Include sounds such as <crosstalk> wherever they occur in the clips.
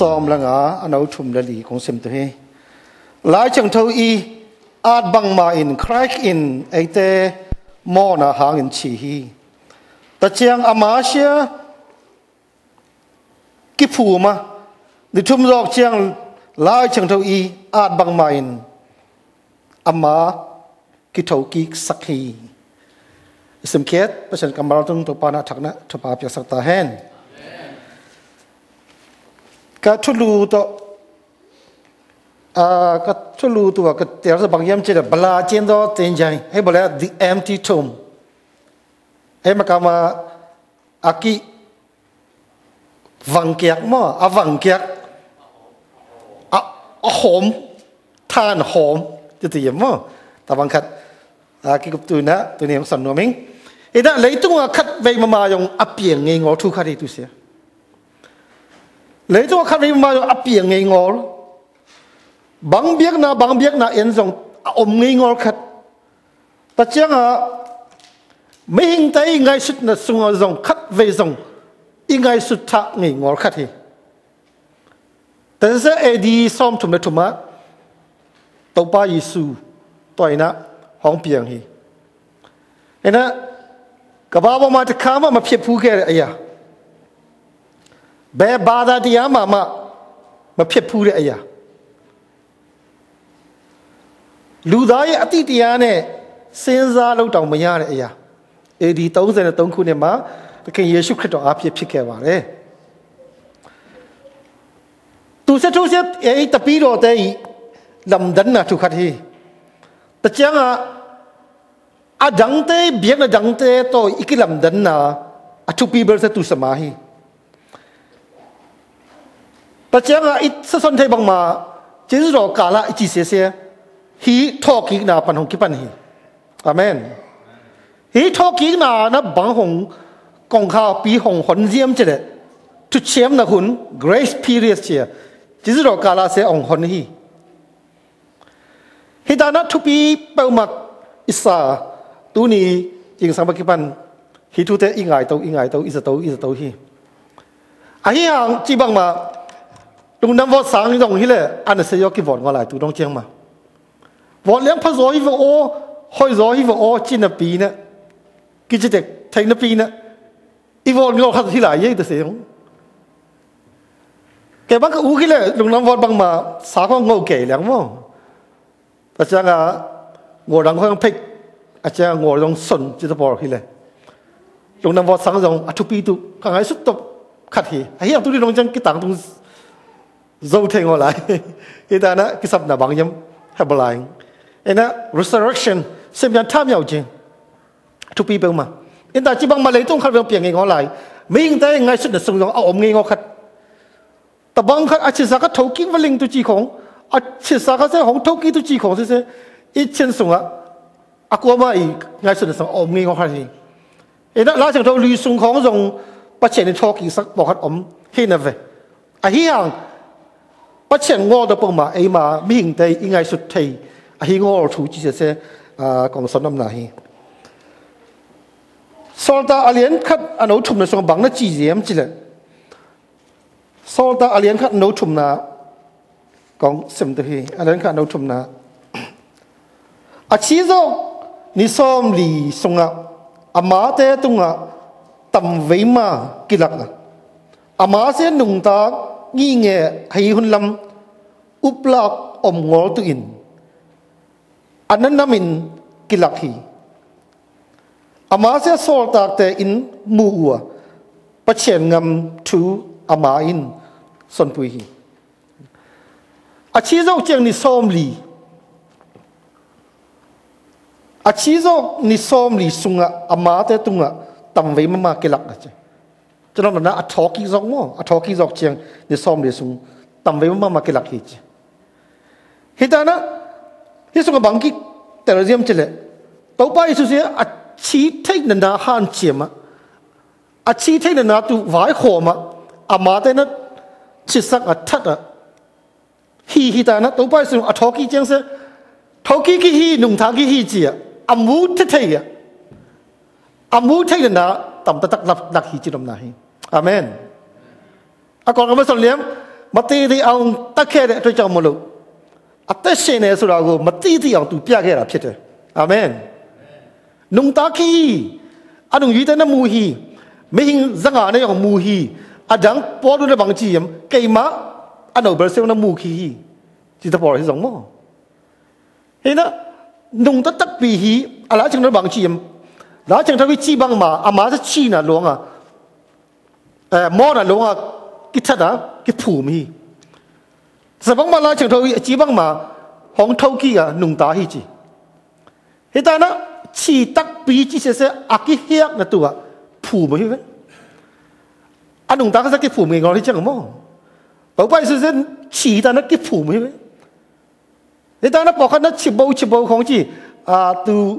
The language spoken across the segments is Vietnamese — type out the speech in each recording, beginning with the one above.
ซอมละงาอันเอาชุมละลีของเซมตัวเฮหลายจังเทวีอาจบังมาอินครากอินไอเตมอหนาหางอินชีฮีแต่เจียงอามาเชียกิผูมาดิทุมรอกเจียงหลายจังเทวีอาจบังมาอินอามากิเท่กิสักฮีสมเกตประชันกำรมเรต้องตัวปานาถักนะทบาเปียสักตาแหน cái chút lù đó à cái chút lù đó cái tiếng là bằng yếm chỉ là bala chân đó tên gì hay bảo là the empty tomb. Hay mà cái mà cái vàng kiệt mà à vàng kiệt à hòm than hòm chứ thì gì mà ta bằng khát à cái cục tuổi nè tuổi này không sẵn nữa mình ấy đã lấy tung à khát về mà mà dùng áp biển nghe ngó thu khát đi tu sửa lấy chỗ khát vọng mà áp biển ngay ngó bằng biết na bằng biết na, yên dòng à, ôm ngay ngó khát. Ta chẳng à mấy hình tay ngay sút na sung dòng, khát về dòng in ngay sút thạc ngay ngó khát hi ta sẽ ai đi xong thùng đất thùng á. Tàu ba Giêsu tôi na, hóng biển hi nên á cả ba bông mà ta khám mà mà phu cái ấy à. ဘယ်ဘာသာတရားမှမမဖြစ်ဘူးတဲ့အရာလူသားရဲ့အတိတရားနဲ့စဉ်းစားလို့တောင်မရတဲ့အရာ AD 33ခုနှစ်မှာသခင်ယေရှုခရစ်တော်အားဖြင့်ဖြစ်ခဲ့ပါတယ်သူစတုဆက်အေးတပီတော်တဲ့လမ်ဒန်နာထုခတ်ဟီတချန်အဒန်တေဘီယနဒန်တေတော့ဣကိလမ်ဒန်နာအထုပီဘယ်စတူစမာဟီ ปะเจ้าอิสสันเทบังมาจิสรอกาละอิจิเสเสียฮีทอกีนาปันหงกิปันฮีอาเมนฮีทอกีนานะบังหงกองข้าปีหงหนเยี่ยมเจเดทุเชียมนะคุณ grace period เชียจิสรอกาละเสียองหันฮีฮิตานะทุปีเป้ามักอิสาตูนียิงสังปกิปันฮีทุเตอิงไงเตอิงไงเตอิสเตาอิสตาฮีอะฮียังจีบังมา đúng năm vợ sáng dòng hi lệ anh sẽ yêu cái vợ ngoài lại tụ chiang mà. Vợ liang phát rồi vợ ô hoi rồi hi vợ ô chín là pi nè. Cái chỉ thành là pi nè. I vợ ngô khát hi lại vậy thì sẽ cái bác cái u cái lệ đúng năm vợ bằng mà sáng con ngô kể liang mà ta chẳng à ngồi đang khoang pick à chẳng ngồi đang sồn chỉ là bỏ hi lệ đúng năm vợ sáng dòng à chụp pi tụ càng ai xuất tập khát hi à hi à đi đông chiang, cái tảng tung dâu thêm ngồi lại. <laughs> Khi ta nó cái sập là bằng nhâm hay bà lại nên đó resurrection, xem nhận tham nhau chứ. To people mà. Nên ta chỉ bằng mà lấy tung khát việc ngồi lại. Mình tới ngay suốt được sống giống à, ôm ngay ngồi khát. Ta bằng khát ách chỉ sao thấu kiến và linh tu chi không ách chỉ sao sẽ không thấu kiến tu chi không thế thế ít chân sống à à qua mà ngay suốt được sống ôm ngay ngồi khát gì. Nên đó lá chẳng thấu lùi xuống không dùng bắt chuyện thấu kiến sắc, bỏ khát ôm hi nè về? À hi hàng bắt chuyện ngô đó mà ấy mà mi hình tây in xuất thầy à hi ngô chú chỉ sẽ à còn sáu năm này sau ta alien khát anh nấu là xong bằng nó chỉ gì em sau ta alien khát nấu chum là còn xem tới hi alien khát nấu chum là à chỉ do ni som lì sung à à má thế tung à tầm vấy mà kỳ lạc à à má sẽ nung ta nghi ngờ hay hun lâm, úp lọc ôm ngó tự in. Anh nên nằm in kỳ lạc hi ama sẽ sol tạc tệ in mù ua bắt chèn ngầm chú ama in son pui hi à chỉ dốc chèn ni som li a chỉ dốc ni som li sunga ama tệ tunga tầm với mama kỳ lạc chứ cho nên là a thọ kí dọc mò a thọ kí dọc chiang ni som ni sung tam ve ma ma ke lak hi chi hi ta na hi sung bang ki terrorism chile to pa isu se a chi thai na na han chi ma a chi thai na na tu vải kho ma a ma te na chi sak a that a hi hi ta na to pa isu a thọ kí chiang se thọ kí ki hi nung tha ki hi chi a mu te thai a mu thai na tam ta tak lap dak hi chiram na hi amen a kon ma son liam ma ti ti aung tak khae de atwat chaung mo lo အသက်ရှင်နေဆိုတာကိုမသိသိအောင်သူပြခဲ့တာဖြစ်တယ်အာမင်နုံတာခီအနုံယူတဲ့နမူဟီမင်းဇငါနေအောင်မူဟီအဒံပေါ်လို့ဘန်ချီယမ်ကေမအနောဘယ်စေနမူခီจิตပေါ်ဟိဆောင်မဟိနနုံတတပီဟီအလားချင်းဘန်ချီယမ် La 他会指望嘛阿妈是鸡呢龙啊哎，摸那龙啊，给他的给扑咪。指 ra chi là 望嘛，红透气啊，弄大 là 现在呢，气得比这些些阿给黑那多啊，扑咪喂。阿弄大 Dạ 给扑咪？我 ma la chẳng thao chi băng mà, hong thau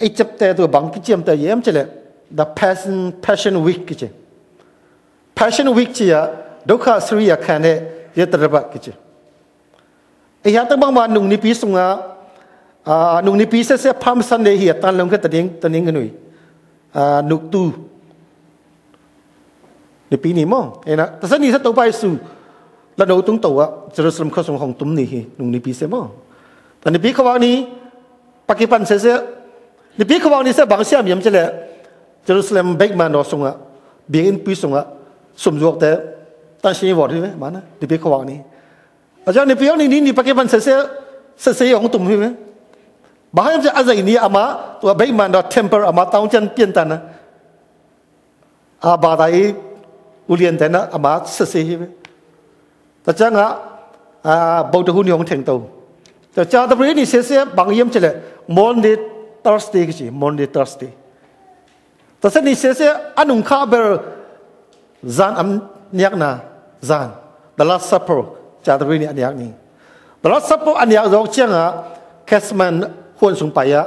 ai chấp tê tôi bằng pichiam tê yếm chê lệ the passion passion week kiche passion week chia dokha sriya khane yetraba chứ. ai ya ta bang ma nung ni pi sung a nung ni pi sẽ se pham san le hi tan long ka tình taning nui a nuk tu ni pi ni mo ena ta sẽ ni sẽ tàu bay su là đầu tung tàu á jerusalem có sông Hồng tum nỉ hi nung ni pi se mo tan ni pi khawa ni pakipan sẽ sẽ ni bi khawang ni sa bang siam yam chele, jerusalem bek ma no sunga bi in pi sunga, sum jok te ta shi wo ri ma na, ni bi khawang ni. A ja ni pi ni ni ni pa ke ban se se se se yong tum hi me. Ba ha yam a zai ni ama to bek ma no temper ama taung chan pian ta na. A ba dai ulian te na ama se se hi me. Ta cha nga, a, bau to hu ni yong theng to ta cha ta pri ni se se, bang yam chele, mon ni thursday ki monday thursday ta se ni se se anung kha ber zan am niak na zan the last supper, cha ta ni aniak ni the last supper aniak zo chiang a Kesman huan sung pa ya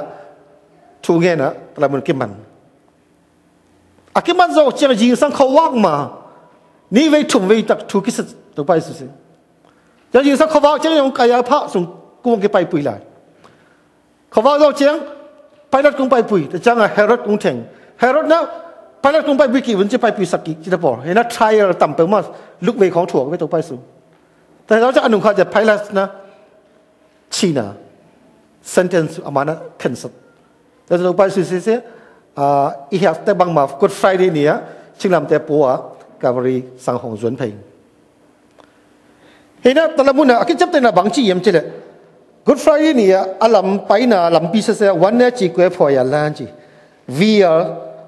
thu nge na la mun kim man a à, kim man zo chiang jing sang khâu wak ma ni vei thum vei tak thu kis tu to pai su se ya jing sang khâu wak chiang yong kaya pha sung kuang ke pai pui lai khâu wak zo chiang pai lat kung pai pui ta chang a herod kung theng herod na ไปแล้วตรงไปวิกิวันจะไปปีสักกี่จิตปอเห็นนะทายเราต่ำไปมาลุกเวของถั่วไม่ต้องไปสูแต่เราจะอนุญาตจะไปแล้วนะชีนา sentence อามานะ cancel แต่เราไปสูเสียอ่าอีกอย่างแต่บางมา Good Friday เนี่ยชิงลำแต่ปัวกับบริสังหงสวนเพลงเ Good Friday ni a lam pai na lam pi se se wan ne chi eh, kwe pho ya lan chi via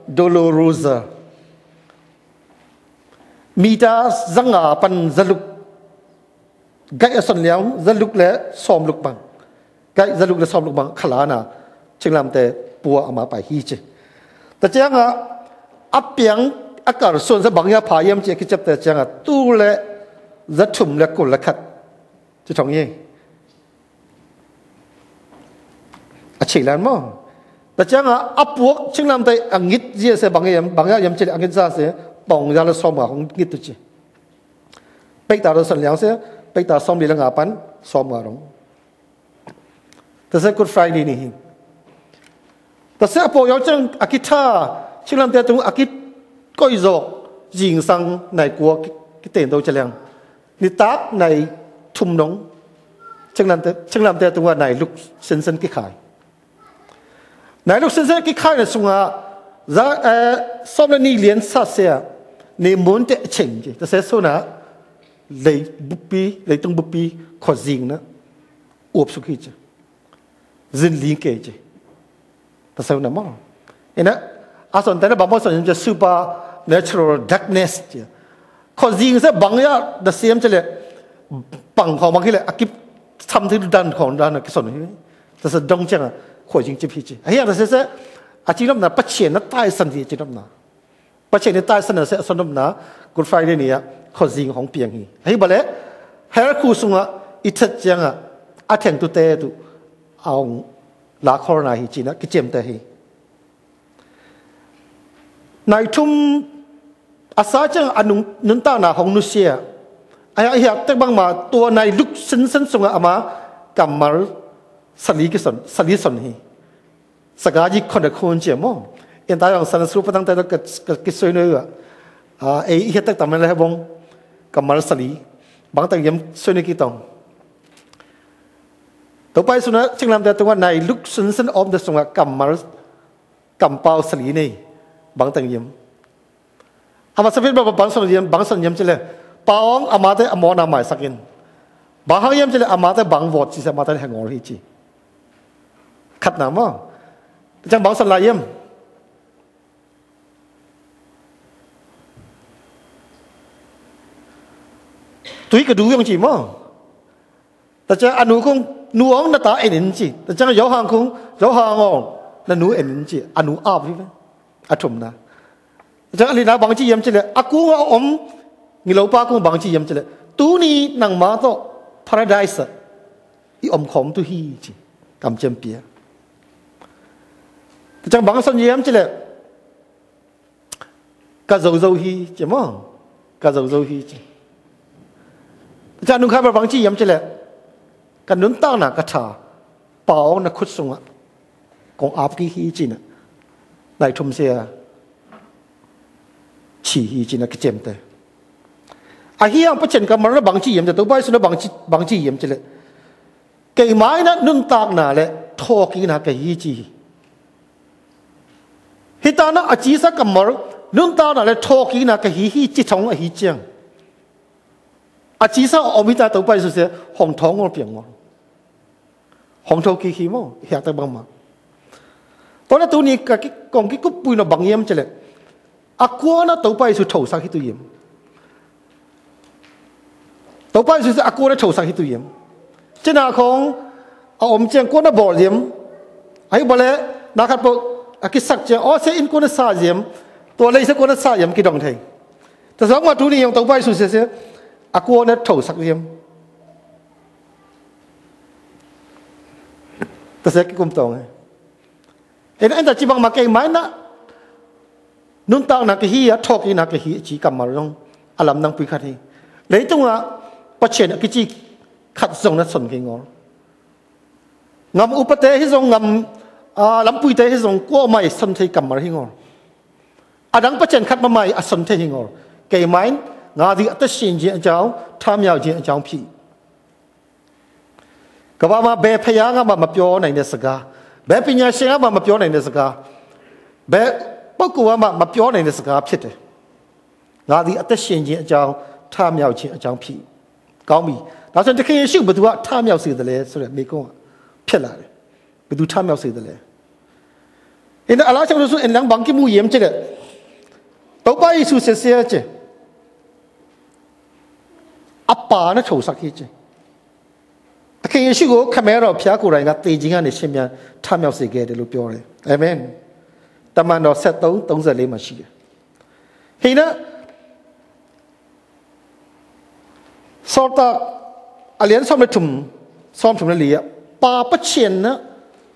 dolorosa. Mita zanga pan zaluk. Gai son liang, zaluk le som luk bang. Gai zaluk le som luk bang. Khala na, ching lam te pu ama pai hi chi ta chang a apyang akar son sa bang ya pha yam chi ki chap ta chang a, tu le zathum le kul la khat. Chi thong yeng a chei lan mo ta chang a apuak ching lam tai angit je se bang yam bang yam che angit za se bong ya la som mà không git được chứ. pek ta ro san liang se pek ta som li la nga pan som ma rong ta se good friday này, hi ta se apo yo chang akita ching làm tại tu akit coi zo jing sang nai kwa cái tiền đâu cho leng ni tap này thum nong chang lam chang làm tại tu này lúc sinh sinh cái khải nãy lúc sinh ra cái khai là sung à giá ờ, xong là ni liền sa xe ni muốn để chỉnh chứ ta sẽ số nà lấy bút bi lấy tung bút bi khó dính nữa uộp xuống khi chứ. Dân lý kể chứ. Ta sao nà mò em nè à xong tại nó bảo mò xong chúng super natural darkness chứ. Khó dính sẽ bằng ya ta xem chứ lệ bằng khó bằng à, cái lệ akip thăm thứ đàn khó đàn cái xong này. Ta sẽ đông chứ à. 火星这批去，哎呀，那是是啊，今天那不钱那大身体，今天那不钱的大身的是说那那 Good Friday 呢，火星红变去，哎不嘞， her khu sunga ithat changa atheng tu te tu aung la khorna hi china ki chem te hi nai thum asa chang anung nun ta na hong nu sia aya hi tek bang ma tua nai luk sin sin sunga ama kamal sali ki son sali son hi sagaji khon da khon che mo in สลีกิสนสลีสนฮีสกายิคนเดคนเจียมอเอ็นตายองสันสรุปตั้งแต่เรากิสวยเนื้ออ่าเอียตักตามอะไรบ้างกับมารสลีบางตั้งยิมสวยนื้กี่ตองต่อไปสุนัขจึงนำแต่ตัวในลุกสุนสันอมเดสุนัขกับมารกับเปาสลีนี่บางตั้งยิมอามาสเปนบบางสันยิมบางสันยิมเจเลยปองอามาเต่อมอนามายสักินบางยิมเจเลยอามาเต่บางวอดสิสมาแต่แห่งอริจิ khát nào mà chẳng bảo sân lại em. Tuy cái đuôi ông chỉ mà ta chẳng anh uống không? Nu ông ta anh đến chỉ. Ta chẳng giấu hàng không? Giấu hàng không là nu anh đến chỉ. Anh uống áp đi vậy vâng. à chum na chẳng lý nào bằng chỉ em chỉ là à cũng ông người lâu ba cũng bằng chỉ em chỉ là tu ni nàng má to paradise à. i ông khom tu hi chỉ. Cảm chân bia chẳng bằng sân yếm chứ lệ. Cả dầu dầu hi chứ mà cả dầu dầu hi chứ. Chẳng đúng khai bằng chi yếm chứ lệ. Cả nướng tao nà cả thả. Bảo nà khút sung ạ. Còn áp cái hi chứ nè. Này thùng xe à. chỉ hi chứ nè cái chém tay à hi ông bắt chân cả mà nó bằng chi yếm chứ. Tôi bây giờ nó bằng chi bằng chi yếm chứ lệ. Cái máy nà nướng tao nà lệ. Thô cái nà cái hi chứ ฮิตอนนั้นอาจีสักกมรนุ่นตานะเลยโทกีนะกะฮีฮีจิชงอฮีเจียงอาจีสักอมิตาตัวไปสุดเสียห้องท้องเงอเปียงงอหงโทกีฮีมอเฮียตะบังมาตอนนั้นตัวนี้ก็กิกองกิ๊กปุยนะบังเยี่ยมเจเลยอากัวนะตัวไปสุดโถสักฮิตุเยี่ยมตัวไปสุดเสีอากัวนะโถสักฮิตุเยี่ยมเจนาของออมเจียงกัวนะบ่อเยี่ยมไอ้บอลเลยนะครับพวก à cái sắc chế ó, sẽ in cô nó xa diệm tua lấy sẽ cô nó xa diệm cái đồng thầy. Ta giống mà chú đi dùng tàu bay xuống sẽ à cô nó thổ sắc diệm ta sẽ cái cung tông này. Thế anh ta chỉ bằng mà cái máy đó nun tao là cái hi á, thọc cái là cái hi chỉ cầm mà rong. À làm năng quy khát hi lấy trong là phát triển cái chi khát rong nó sơn cái ngon ngầm upate hi rong ngầm à lắm bùi tế dòng qua mày sân thấy cầm mà hình ngồi à đang bắt chân khát mà mày à sân thấy hình ngồi cái máy ngà thì tất xin diện cháu tham nhau diện cháu phi cái bà mà bé phải ngà mà mà biểu này nè sga bé bây giờ sinh mà mà biểu này nè sga bé bất cứ mà mà biểu này nè sga phi thế ngà thì tất xin diện cháu tham nhau diện cháu phi cao mi đó là cái hiện sự mà tụi tham nhau sự thế này, sự này mấy con ဖြစ်လာတယ်ဘယ်သူထမြောက်စေတယ်လဲ အင်းအလားချောင်းဆိုအင်းလမ်းဘန်ကီမူယမ်ချေတော့ပါယေရှုဆက်ဆက်ချေအပါနဲ့ထုတ်စခိချေအခင်ယေရှုကိုခမဲတော်ဖျားကိုယ်တိုင်ကတေခြင်းကနေရှင်ပြန်ထမြောက်စေခဲ့တယ်လို့ပြောတယ်အာမင်တမန်တော်73 34မှာရှိတယ်ဟိနစောတာအလျန်ဆောင်မထုံဆောင်ထုံလေပါပချင်န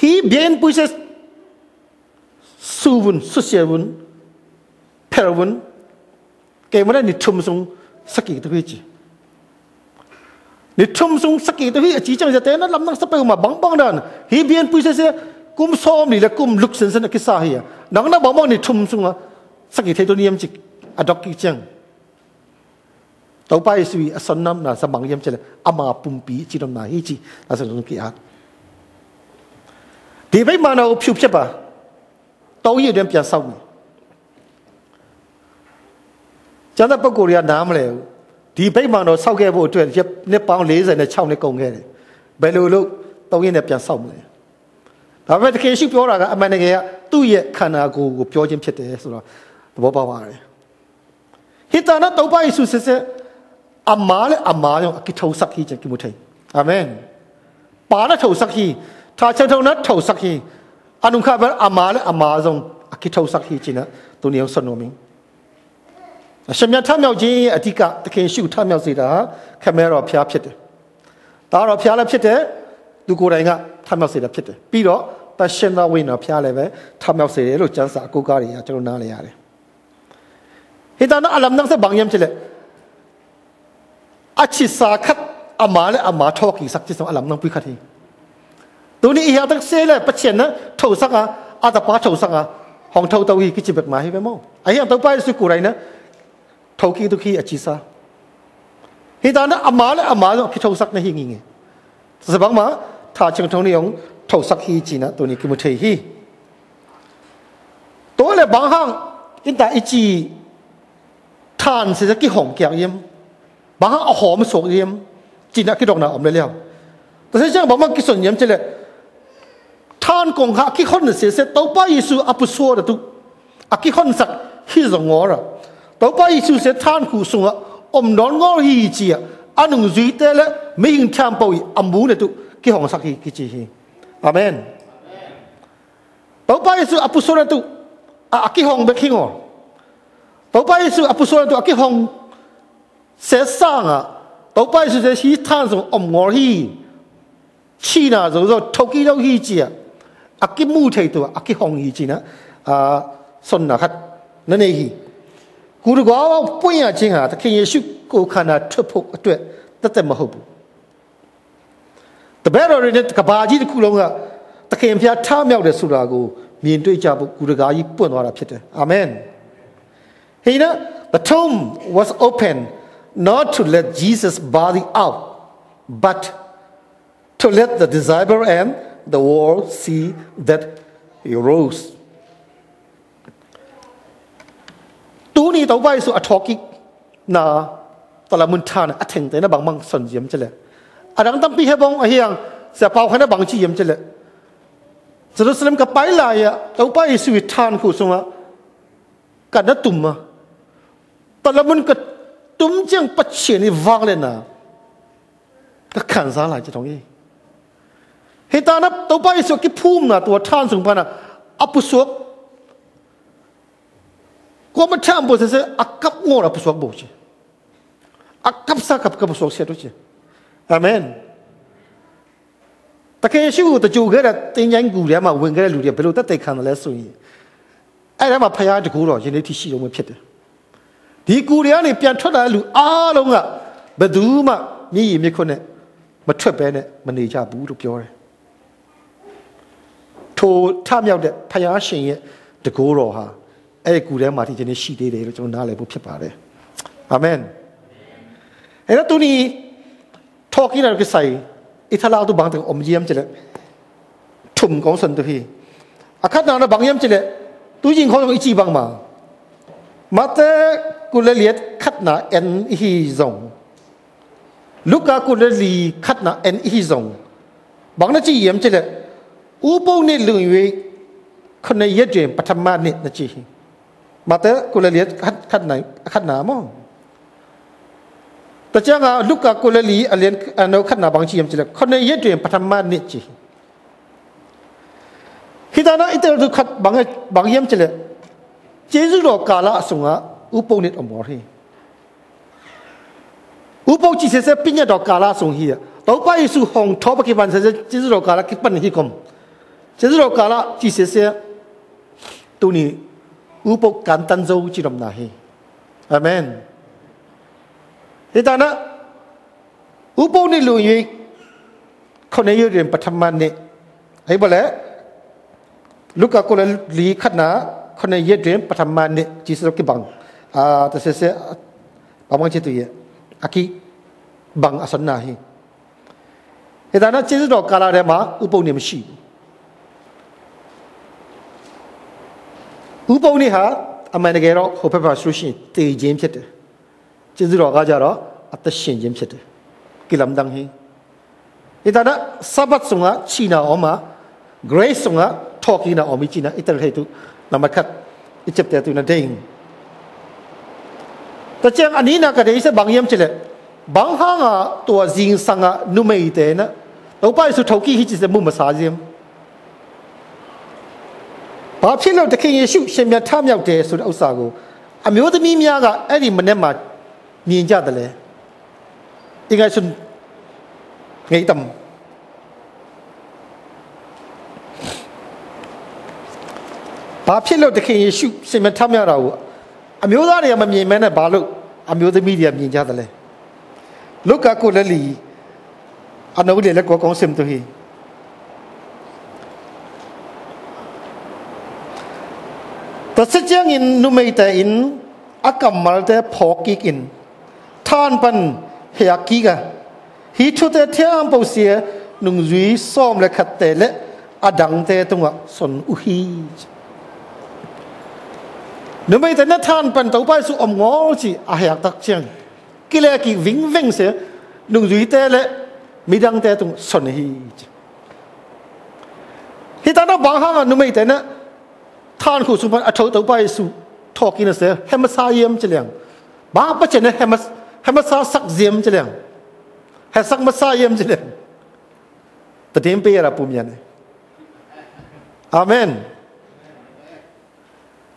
hi bien puises suvun susiavun peravun ke mara ni thum sung saki to hi chi ni thum sung saki to hi chi chang ja te, na lam nang sapai ma bang bang dan. Hi bien puises kum som ni la kum luk sen sen ki sa hi nang na bang bang ni thum sung saki thei to niam chi adok ki chang. Tàu bay suy asan nam na sa bang yam chele ama pumpi chi nam na hi chi. La sa ki at ဒီဘိမာနာကိုဖြုတ်ဖြစ်ပါတောရည်တွင်ပြန်ဆောက်မယ်ကျန်တဲ့ပုဂ္ဂိုလ်တွေကနားမလဲဘူးဒီဗိမာန်တော်ဆောက်ခဲ့ဖို့အတွက်နှစ်ပေါင်း46နှစ်ကုန်ခဲ့တယ်ဘယ်လိုလုပ်တောင်းရင်နဲ့ပြန်ဆောက်မလဲဒါပေမဲ့တကယ်ရှိပြောတာကအမှန်တကယ်ကသူ့ရဲ့ခန္ဓာကိုယ်ကိုပြောခြင်းဖြစ်တယ်ဆိုတော့သဘောပေါက်ပါတယ်ဟိတနာတော့ပါယေရှုစစ်စစ်အမားလေအမားရောအကိထော sắc ဟိချကိမထိုင်အာမင်ပါနာထော sắc ဟိထာချက် ထောနာထော sắc ဟိအနုခဘအမားလေအမားဆုံးအကိထော sắc ဟိချင်နာသူနေအောင်ဆွနိုမင်းအရှင်မြတ်ထမြောက်ခြင်းအဓိကတခင်ရှုထမြောက်စေတာခမဲတော်ဖျားဖြစ်တယ်ဒါတော့ဖျားလည်းဖြစ်တယ်သူကိုယ်တိုင်ကထမြောက်စေတာဖြစ်တယ်ပြီးတော့တရှင်သာဝိညာဉ်ဖျားလည်းပဲထမြောက်စေတယ်လို့ကျမ်းစာအကုကားတွေကကျွန်တော်နားလည်ရတယ်ဟိတနာအလမ်နန်စဘန်ယမ်ချလေအချစ်စာခတ်အမားလည်းအမားထောက်ကီစက်ချစ်ဆောင်အလမ်နန်ပိခတ်ဟီ ตัวนี้อีหาตักเซ่เลยปัจเจนนะเท่าสักอ่ะอาตาป้าเท่าสักอ่ะห้องเท่าเตาฮีกิจิบมาให้ไปมั่งไอ้ยังตัวไปสุกุไรนะเท่ากี่ตัวขี้อจิซาฮีตานะอามาเลยอามาเลยคิดเท่าสักนะฮีงี้ไงสบังมาถ้าจังทงนี่องเท่าสักฮีจีนะตัวนี้กิมุเทฮีตัวเลยบางห้างอินตาอิจีทานเสียกิหอมเกียกยิมบางห้างเอาหอมสวกยิมจีนะกิดอกหนาอมเลยแล้วแต่เช่นบอกมันกิส่วนยิมเจเลย han kong ha ki khon se se to pa isu apu so da tu a ki khon sak hi zo ngo ra. To pa isu se than khu su nga om don ngo hi chi a anung zui te le mi hing tham pau i ambu le tu ki hong sak hi ki chi hi amen. To pa isu apu so da tu a ki hong be ki ngo to pa isu apu so da tu a ki hong se sang a to pa isu se hi than zo om ngo hi chi zo zo thok ki hi chi a Aki mu thei tu aki hong hi ji na. A son na khat na ne hi. ကိုရကောပွင့်ရခြင်းဟာသခင်ယေရှုကိုခန္ဓာထွက်ဖို့အတွက်တသက်မဟုတ်ဘူးတပည့်တော်တွေနဲ့ကဘာကြီးတစ်ခုလုံးကသခင်ဖျားထားမြောက်တယ်ဆိုတာကိုမြင်တွေ့ကြဖို့ကုရကာကြီးပွင့်သွားတာဖြစ်တယ်အာမင်ဟိန the tomb was open not to let Jesus body out but to let the disciple and the world see that he rose. Tu ni tau bai su athoki na tala mun than atheng te na bang mang son yem chele. Arang tam pi hebong ahiang se pau khana bang chi yem chele. Jerusalem ka pai la ya tau bai su than khu sunga ka na tum ma. Tala mun ka tum chang pa chen ni wang le na. Ka khan sa la chi thong yi. ဟေတာနတောပိုင်ဆိုကိဖူမနာตัวท่านสุพานะอปุสวกก็มาทำบุญเสร็จอักกับงออปุสวกบุชอักกับสักกับกับปุสวกเสียด้วยอาเมนတကယ်ရှိဖို့တကြိုခဲ့တဲ့တင်းကျိုင်းကူထဲမှာဝင်ခဲ့တဲ့လူတွေဘယ်လိုတက်တိတ်ခံတယ်လဲဆိုရင်အဲ့ဒါမှာဖရားတကူတော်ယနေ့ထိရှိတော့မှဖြစ်တယ်ဒီကူတွေကနေပြန်ထွက်လာတဲ့လူအားလုံးကဘယ်သူမှမျက်ရည်မျက်ခွနဲ့မထွက်ပဲနဲ့မနေကြဘူးလို့ပြောတယ် ထိုထမြောက်တဲ့ဖယားရှင်ရဲ့တကိုးတော်ဟာအဲ့ဒီကူထဲမှာဒီကျင်းရှိသေးတယ်လို့ကျွန်တော်နားလည်ဖို့ဖြစ်ပါတယ်အာမင်အဲ့တော့သူနီ talking ရကိစိုင်အစ်ထလာတို့ဘာတဲ့ omjiam ကျလက်ထုံကောင်းစန်တဖီအခတ်နာဘာငယမ်ကျလက်သူရင်ခေါ်အချီဘန်မှာမတဲကုလလျက်ခတ်နာအန်ဟီဇုံလူကာကုလလီခတ်နာအန်ဟီဇုံဘာငနချီယမ်ကျလက် chi mate kule liet khat khat na khat na mo တကြကလုကာကိုလလီအလန်အနောခနာဘန်းချီယမ်ချလခနေရက်တွင်ပထမနှစ်ချီခိဒနာအတေဒုခတ်ဘန်းဘန်းယမ်ချလေကျေးဇူးတော်ကာလအစုံကဥပုံနစ်အမော်ဟေဥပုံချီစေစပညတ်တော်ကာလအစုံဟီတော့ပါယေစုဟောင်းထောပကိပန်စေကျေးဇူးတော်ကာလကိပန်ဟီကွန် ကျေးဇူးတော်ကာလကြည်စစ်စဲသူနီဥပုပ်ကန်တန်ဇုံကြည်ရမနာဟိအာမင်ဒီတနာဥပုပ်နေလူ၍ခொနေရရင်ပထမနေ့ဟိဘလဲလူကကိုလလီခနာခொနေရရင်ပထမနေ့ကြည်စရကဘန်အာတဆစဲဘာမချတူရအကိဘန်အစနာဟိဒီတနာကျေးဇူးတော်ကာလထဲမှာဥပုပ်နေမရှိဘူး ဥပုံနေဟာအမှန်တကယ်တော့ဟိုဘက်မှာဆိုရှင်တည်ခြင်းဖြစ်တယ်ကျေးဇူးတော်ကကြတော့ အသက်ရှင်ခြင်းဖြစ်တယ်ကိလမ်ဒန်ဟီဣဒါနာဆဘတ်ဆုငါချီနာအောမှာ grace ဆုငါထော်ကီနာအောမီချီနာဣတရဟေတုနမခတ်အချက်တဲ့သူနာဒိန်တချင်အနီနာကတဲ့စဘန်ယမ်ချလေဘန်ဟာငါตัวဇင်းဆန်ငါနုမေတဲ့နာတော့ပိုက်စုထောက်ကီဟိချစ်စမှုမစားခြင်း ဘာဖြစ်လို့သခင်ယေရှုရှင်မြတ်ထမြောက်တယ်ဆိုတဲ့ဥစ္စာကိုအမျိုးသမီးများကအဲ့ဒီမနေ့မှာမြင်ကြတယ်လေအင်္ဂါရှင်ငိတ်တမ်ဘာဖြစ်လို့သခင်ယေရှုရှင်မြတ်ထမြောက်တာကိုအမျိုးသားတွေကမမြင်မဲနဲ့ဘာလို့အမျိုးသမီးတွေကမြင်ကြတယ်လဲလုကာကိုလည်းလီအနောက်လေလက်ကောကောင်းစင်တူဟီ แต่สิ่งอินนุไม่แต่อินอากำมาแต่พอกิกินท่านเป็นเฮียกิกะฮิชุแต่เทียมปเสียนุงจุยซ้อมและขัดเตะและอดังเตะตัวอ่สนอุฮีนุไม่แต่นท่านเป็นต้าไปสุอมงอจีอาเฮียตักเชียงกิเลกิวิ่งวิ่งเสียนุงจุยเตะและมีดังเตะตัวสนฮีฮิตาน้ะบางครั้งนุไม่แต่นะ ท่านขู่สุพันอโทตไปสุทอกินเสียเฮมซาเยมจะเลียงบ้าปะเจนเฮมัสเฮมัสซาสักเยมจะเลียงเฮสักมาซาเยมจะเลียงแต่เดมเปียระปุ่มยันอาเมน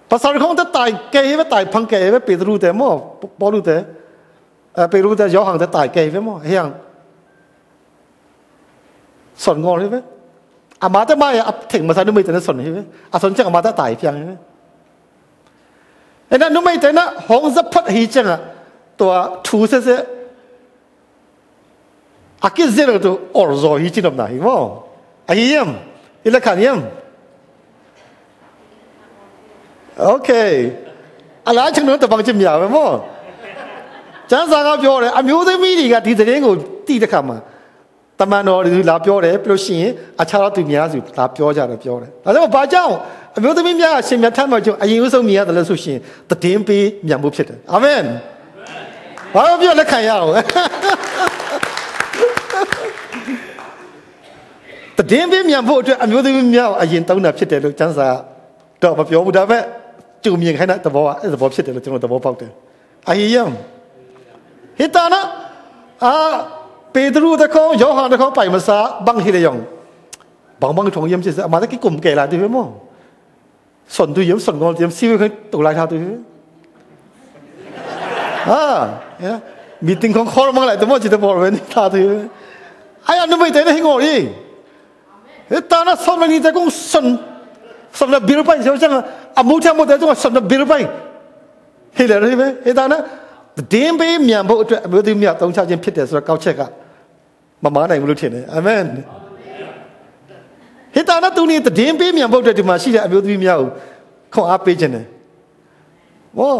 ภาษาของจะตายเกยไว้ตายพังเกยไว้เปรูแต่มั่วปอรูแต่เปรูแต่ย้อห่างแต่ตายเกยไว้มั่วเฮียงสอนงอเลยไหม 아마다 마야 앞택 마사는 뭐 있잖아 손 해 요. 아 손장 아마다 다이 피 앙. 에나 누마 있잖아 홍자 팟 히잖 아. 또 투세세 아키제르도 얼조 히치럽나 이 거. 아이엠 일라카니 엠. 오케 이. 알아 지금 너 방금 미야 뭐. ကျန်းစာကပြောတယ်အမျိုးသမီးတွေကဒီသတင်းကိုတိတဲ့ခါမှာ န်တော်တွေလာပြောတယ်ပြီးလို့ရှိရင်အခြားသောသူများစုလာပြောကြတယ်ပြောတယ်ဒါကြောင့်ဘာကြောင့်အမျိုးသမီးများရှင်မြတ်ထမ်းမှာကျုံအရင်ဦးဆုံးမြင်ရတယ်လို့ဆိုရှင်တည်င်းပေးမြန်မှုဖြစ်တယ်အာမင်ဘာလို့ပြောလက်ခံရအောင်တည်င်းပေးမြန်ဖို့အတွက်အမျိုးသမီးများအရင်တောင်းတာဖြစ်တယ်လို့ကျမ်းစာတော့မပြောဘူးဒါပေမဲ့ကျုံမြင်ခိုင်းတဲ့သဘောကအဲ့သဘောဖြစ်တယ်လို့ကျွန်တော်သဘောပေါက်တယ်အဟိယံဟိတနာအာ Pedro đã khó, Johan đã khó bảy mà sa băng hì là yong bằng băng trong yếm chứ mà cái cùng kể lại tôi mô sần tôi yếm sần ngon yếm siêu cái tủ lại thao tôi à meeting không khó mang lại tôi mô chỉ tôi bỏ về thao tôi ai ăn được mấy thế này ngồi đi. Ta nó sần mình ta cũng sần sần là biểu bay sao chẳng à mua theo mua theo chúng ta sần là biểu bay Hì là đấy vậy ta nó တည်င်းပေးမြန်ဖို့အတွက်အမျိုးသမီးများသုံးချခြင်းဖြစ်တယ်ဆိုတော့ကောက်ချက်ကမမားနိုင်ဘူးလို့ထင်တယ်အာမင်ဟိတနာသူနေတည်င်းပေးမြန်ဖို့အတွက်ဒီမှာရှိတဲ့အမျိုးသမီးများကိုခွန်အားပေးခြင်းတယ်ဘော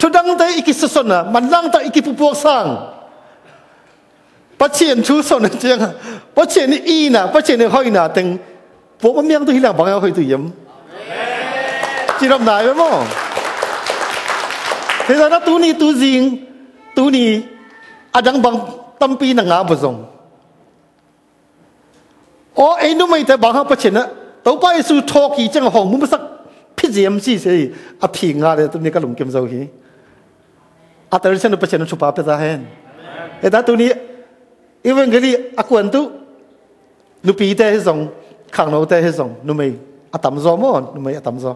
ထူဒံတဲ့ ikis စနာမလန်တဲ့ ikip ပူဆန်ပချင်ချူစနကျန်ပချင်အီနာပချင်ဟိုင်နာတင်ဘောမမြန်တို့ဟိလာဘာဟိုင်သူယမ်အာမင်ကြည်ရမနိုင်မော thế ra nó tu ni tu gì tu ni à đang bằng tâm pi nặng ngã bờ rồng ô ấy nó mày thấy bằng hấp chuyện á tàu bay su thô kỳ chẳng hồng muốn sắc phi gì em gì thế à thì ngã đấy tụi này các lùng kiếm dầu hí à tới xem nó bờ chuyện nó chụp áp ra hen thế ta tu ni even cái đi à quên tu nó pi thế rồng khang nó thế rồng nó mày à tắm gió mò nó mày à tắm gió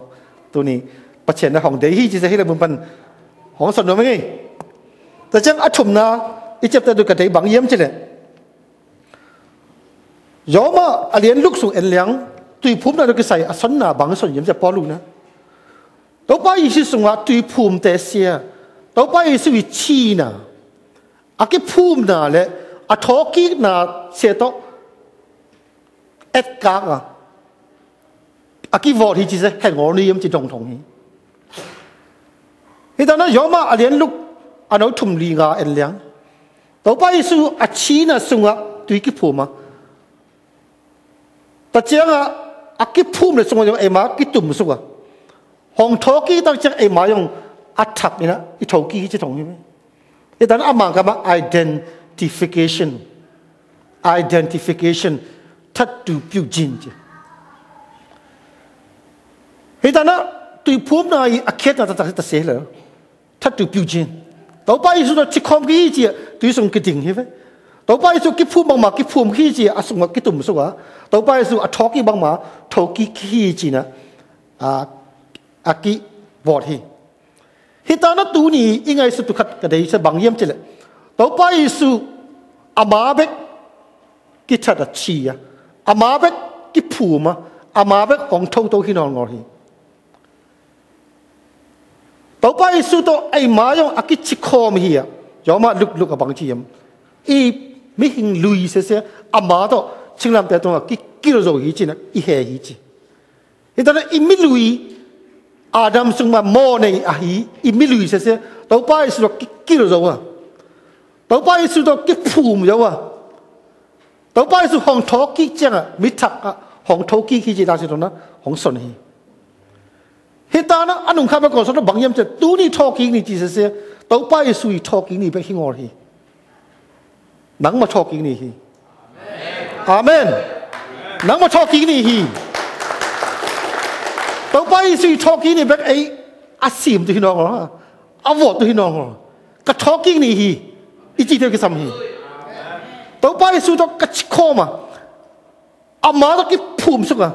tu ni bờ chuyện nó hồng đấy hí chỉ sẽ hết là một phần hong san no ngi ta chẳng a thum na i chep ta du ka thei bang yem chile yoma alien luk su en liang tui phum na du ki sai a san na bang son yem cha pa lu na to pa yi si sunga tui phum te sia tàu bay yi si wi chi na a ki phum na le a thoki na se to et ka à, a ki vot hi chi se hang ngõ ni yem chi dong thong hi hi ta na yoma lúc anh anau thum li nga anh liang. To pa isu a chi na sunga tui ki phuma. Ta chenga a ki phum le sunga yom ema ki tum sunga. Hong tho ki ta chang ema yong a thap ina i thau ki chi như vậy, hi ta na amang ka ma identification. Identification thật tu biểu jin chứ hi ta na tui phum na i akhet na ta ta se le. 他都表现。到巴伊苏的吃糠的日子，都是从决定起的。到巴伊苏的富嘛嘛的富的季节，阿松嘛的肚子说话。到巴伊苏阿偷的宝马，偷的季节呢？啊，阿基暴的。他那度呢？伊个时候就看个东西是王爷们之类。到巴伊苏阿马贝，给他的是呀。阿马贝的富嘛，阿马贝红透透的弄我嘿。Tàu to pa isu to ai má yong aki chi khom hi ya yoma lúc luk bằng chi em i mi hing lui se à má to chinglam te to ki ki kêu rồi hi chi nè. I hè hi chi. Hitana i mi lui Adam sung mà mò này à hi i mi lui se tàu tau pa isu to ki ki ro zo wa tau pa isu do ki phu mu à tàu tau pa isu hong tho ki chang à? Mi thắc à hong tho ki ki ji da se do na hong sơn hi hitana anung khabe ko sota bangyam che tu ni talking ni jesus se to pa yesu i talking ni be hing or hi nang ma talking ni hi amen nang ma talking ni hi to pa yesu i talking ni be ai asim tu hinong ha avot tu hinong ka talking ni hi ichi te ke sam hi to pa yesu to ka chikoma ama to ki phum suka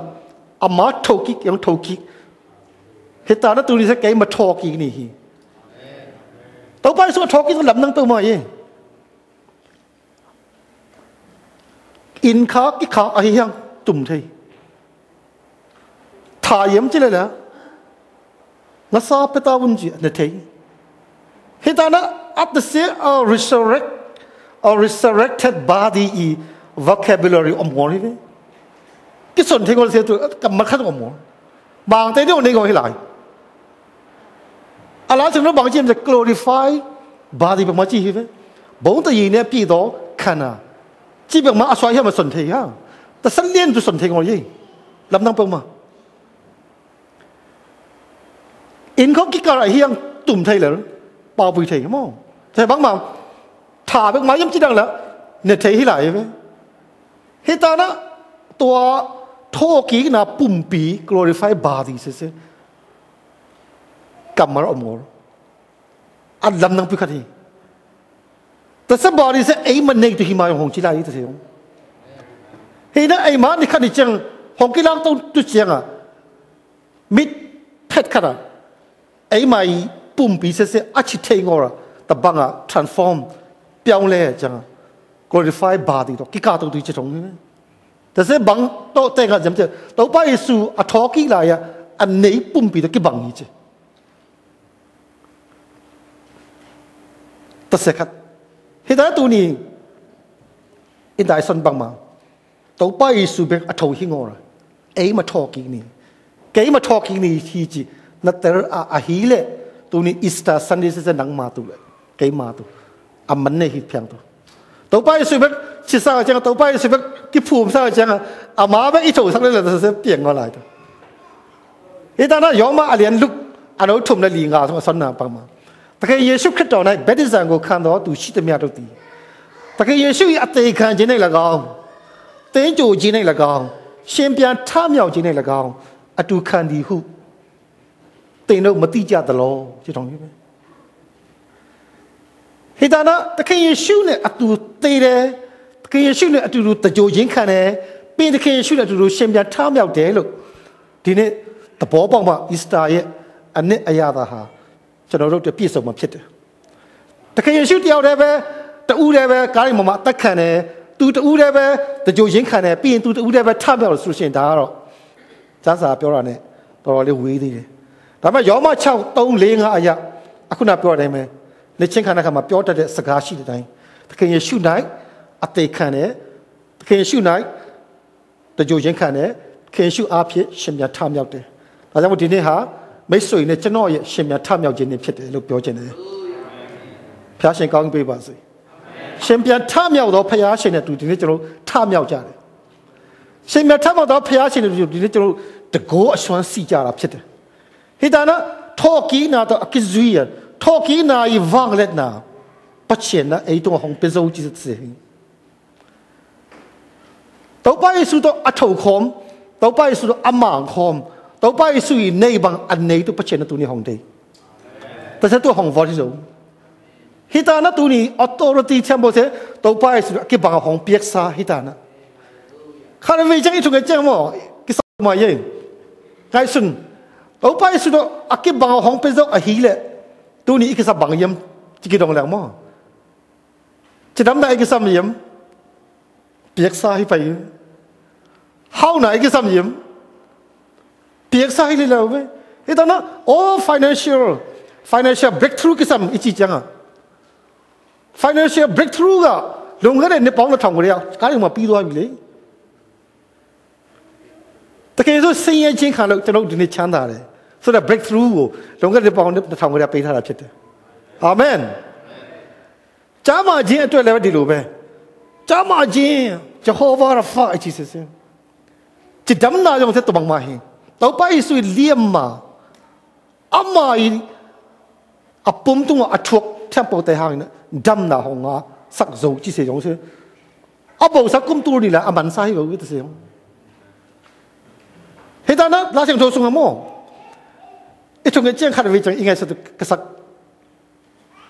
ama talking yang talking hết ta nó tu đi sẽ cái mà thọ kỳ này. Hi tao bay số thọ kỳ nó lầm năng tao mày in khó cái khó ở hiang tụm thầy thả yếm chứ là, nó sao biết tao vấn chuyện là thấy hết ta nó at the or resurrect or resurrected body i vocabulary om ngồi vậy cái chuyện thế con sẽ tụi cầm mắt khác om ngồi bằng tay đi ông đi ngồi lại? bằng mắt chi hết bốn tay gì nè bị đó khăn à chỉ bằng mắt xoay hết mà xuân thì ha ta sân liên tụi xuân thì ngồi gì làm năng bằng mà in có cái cái hiang tụm thầy là bao bùi thầy không không thầy bắn mà thả bên máy giống chỉ đang là nè thầy hi lại vậy hết ta đó tua thô kỹ na bùm bì glorify body sẽ sẽ cầm mà ông ngồi ăn lâm năng bị khát hiแต่สบอดีเสไอ้มันเนกตัวหิมาของจิลาอีตัวเสียงเฮ้ยนะไอ้มานี่ขันนี่จังของกิลางต้องตุเสียงอ่ะมิดเพชรขนาดအိမ်မကြီးปุ่มပြီးစစ်စစ်အ kamar omor alam nang pikati ta sa body sa ai man nei to hi ma hong chi lai ta se hong he na ai ma ni khani chang, hong ki lang tong tu chiang a. Mit phet khara. Ai mai pum pi se se achi thei ngora ta banga transform piao le chang glorify body to. Ki ka to tu chi thong ni. Ta se bang to te ga jam che. To pa yesu a thoki la ya an nei pum pi to ki bang ni che. tất sẽ khát hết đã tu ni. In đại sân bằng mà tàu bay su bê ở thầu hi ngon rồi ấy mà thọ kinh ni. Cái mà thọ kinh ni thì chỉ nó tờ à à hi lệ tu ni ista sân đi sẽ nắng mà tu lệ cái mà tu. À mẫn này hít phèn tu. Tàu bay su bê chỉ sao chẳng tàu bay su bê cái phù sao chẳng à má bé ít thầu sang đây là sẽ biến ngon lại tu. Hết đã nó yếm mà liền lúc anh ấy thùng là liền ngà xong sân nào bằng mà ma တကယ်ယေရှုခရစ်တော်၌ဗတ္တိဇံကိုခံတော်သူရှိသမျှတို့သည်တကယ်ယေရှု၏အသေးခံခြင်း၌၎င်းတင်းကြိုခြင်း၌၎င်းရှင်ပြန်ထမြောက်ခြင်း၌၎င်းအတူခံသည်ဟုတင်တို့မတိကြသလိုချစ်တော်ကြီးပဲဟေတာနာတခင်ယေရှုနဲ့အတူသေးတယ်တခင်ယေရှုနဲ့အတူတူတကြိုချင်းခံတယ်ပြီးတခင်ယေရှုနဲ့အတူတူရှင်ပြန်ထားမြောက်တယ်လို့ဒီနေ့သဘောပေါက်မှအီစတာရဲ့အနှစ်အရာသာဟာ ကျွန်တော်တို့တပြည့်စုံမှဖြစ်တယ်တခင်ယေရှုတယောက်တည်းပဲတူးတည်းပဲကားရီမမအသက်ခံတယ်သူတူးတည်းပဲတကြိုချင်းခံတယ်ပြီးရင်သူတူးတည်းပဲထမြောက်လို့ဆိုရှင်ဒါကတော့စမ်းစာပြောတာ ਨੇ တော်တော်လေးဝေးသေးတယ်ဒါပေမဲ့ယောမ6 3 4 5အရာအခုနပြောတဲ့အတိုင်းပဲလက်ချင်းခန္ဓာခါမှာပြောတတ်တဲ့စကားရှိတဲ့အတိုင်းသခင်ယေရှု၌အသေးခံတယ်သခင်ယေရှု၌တကြိုချင်းခံတယ်ခင်ရှုအားဖြင့်ရှင်မြတ်ထမြောက်တယ်ဒါကြောင့်မို့ဒီနေ့ဟာ 没水呢，吉囊也身边汤苗家呢，撇的了标签呢，撇些高一百把子。身边汤苗都撇些呢，都是呢叫汤苗家呢。身边汤苗都撇些呢，就就是叫德高双世家了撇的。一旦呢，土耳其那都阿吉瑞尔，土耳其那一瓦格勒那不欠呢，哎，都我红鼻子乌鸡子子。倒拜是到阿丑康，倒拜是到阿莽康。tàu bay suy nay bằng ăn nay tu phát triển tu ni hồng thế ta sẽ tu hồng võ đi rồi hi ta na tu ni authority tham bộ thế tàu bay suy cái bằng hồng biết sa hi ta na khá là vì chắc cái chúng cái chắc mà cái sao mà vậy cái sun tàu bay suy đó cái bằng hồng biết đâu à hi lệ tu ni cái sao bằng yếm chỉ cái đồng lạng mà chỉ đám đại cái sao yếm biết sa hi phải hao này cái sao yếm pieksa hili la ube itana all financial financial breakthrough kisam ichi changa financial breakthrough ကလုံခဲ့တဲ့နှစ်ပေါင်း1000ကျော်ကကားတွေမှာပြီးသွားပြီလေတကယ်ဆိုဆင်းရဲခြင်းခံလို့ကျွန်တော်ဒီနေ့ချမ်းသာတယ်ဆိုတော့ breakthrough ကိုလုံခဲ့တဲ့ပေါင်း1000ကျော်ကပေးထားတာဖြစ်တယ်အာမင်ကြားမာခြင်းအတွက်လည်းဒီလိုပဲကြားမာခြင်း Jehovah Rapha အကြီးစင်စစ်ဒမ်နာကြောင့်သက်တမမဟင်း tàu pa isu liam mà amai apum tung a chuộc temple te hang dam na hong a sak zo chi se jong se abo sak kum tu ni la aman sai go te se jong he da na la sing tho sung mo e chung ge chen kha ve chang ingai sa tu ka sak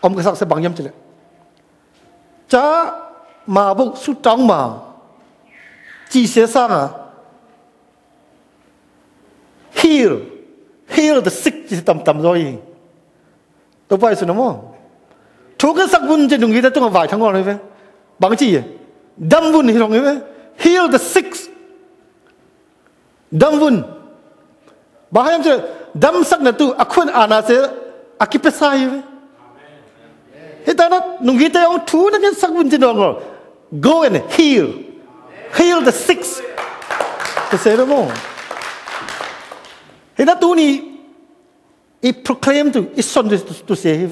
om ka sak se bang yam chile cha ma bu su tang ma chi se sang a heal. Heal the sick chi tam tam rồi tôi vậy sao mà thuốc cái sắc vun trên đường đi tôi vài tháng rồi vậy Bang chi đâm vun thì rồi vậy heal the sick. Đâm vun. Bà hay em chưa đâm sắc là tu akhun ana sẽ akipesai vậy thế ta nó, nung ghi tay ông thú nó nhân sắc vun trên đường rồi. Go and heal. Heal the sick. Tôi sẽ đúng không thế nó tu ni it proclaim tu, it son to to say